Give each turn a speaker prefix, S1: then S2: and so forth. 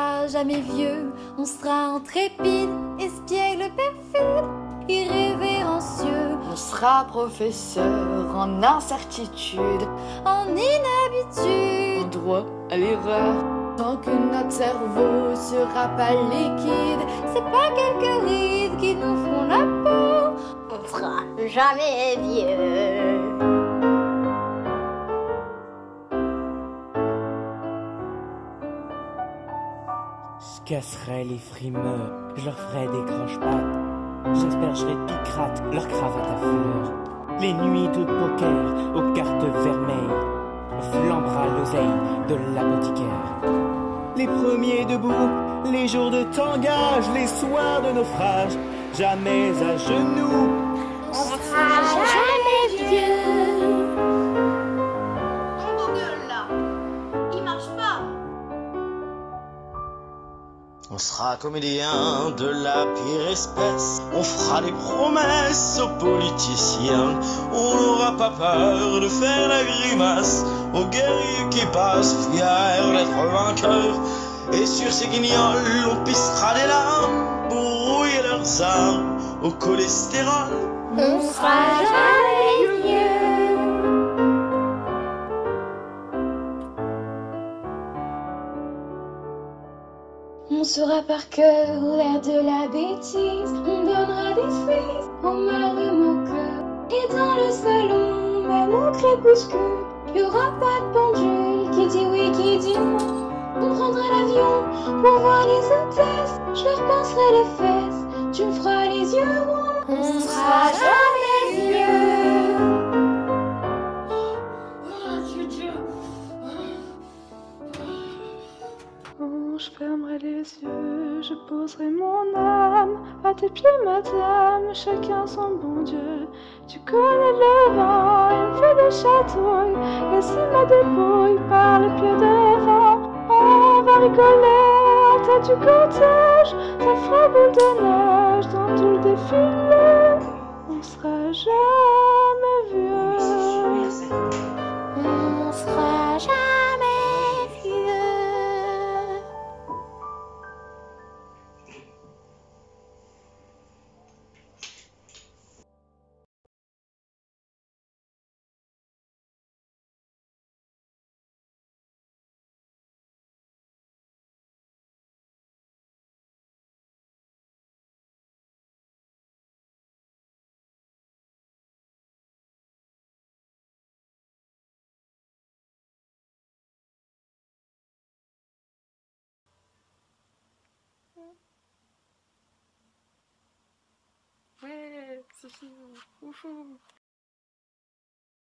S1: sera jamais vieux, on sera intrépide, espiègle perfide, irrévérencieux.
S2: On sera professeur en incertitude,
S1: en inhabitude,
S2: en droit à l'erreur.
S1: Tant que notre cerveau sera pas liquide, c'est pas quelques rides qui nous font la peau.
S3: On sera jamais vieux.
S4: Je casserai les frimeurs, je leur ferai des croche-pattes. J'aspergerai Picrate, leur cravate à fleurs. Les nuits de poker aux cartes vermeilles. On flambera l'oseille de l'apothicaire. Les premiers debout, les jours de tangage, les soirs de naufrage, jamais à genoux.
S3: On sera
S5: comédien de la pire espèce. On fera des promesses aux politiciens. On n'aura pas peur de faire la grimace aux guerriers qui passent fiers d'être vainqueurs. Et sur ces guignols, on pissera des larmes pour rouiller leurs armes au cholestérol.
S3: On
S1: saura par cœur l'air de la bêtise, on donnera des fils au malheureux cœur. Et dans le salon, même au crépuscule, y aura pas de pendule qui dit oui, qui dit non. On prendra l'avion pour voir les hôtesses, je leur pincerai les fesses, tu me feras les yeux ronds.
S3: On sera
S6: fermerai les yeux, je poserai mon âme à tes pieds, madame, chacun son bon Dieu. Tu connais le vent, il me fait des chatouilles, et si ma dépouille par le pied de vent, on va rigoler en tête du cortège, ça fera boule de neige dans tout le défilé. On sera jamais красивая. Ушу.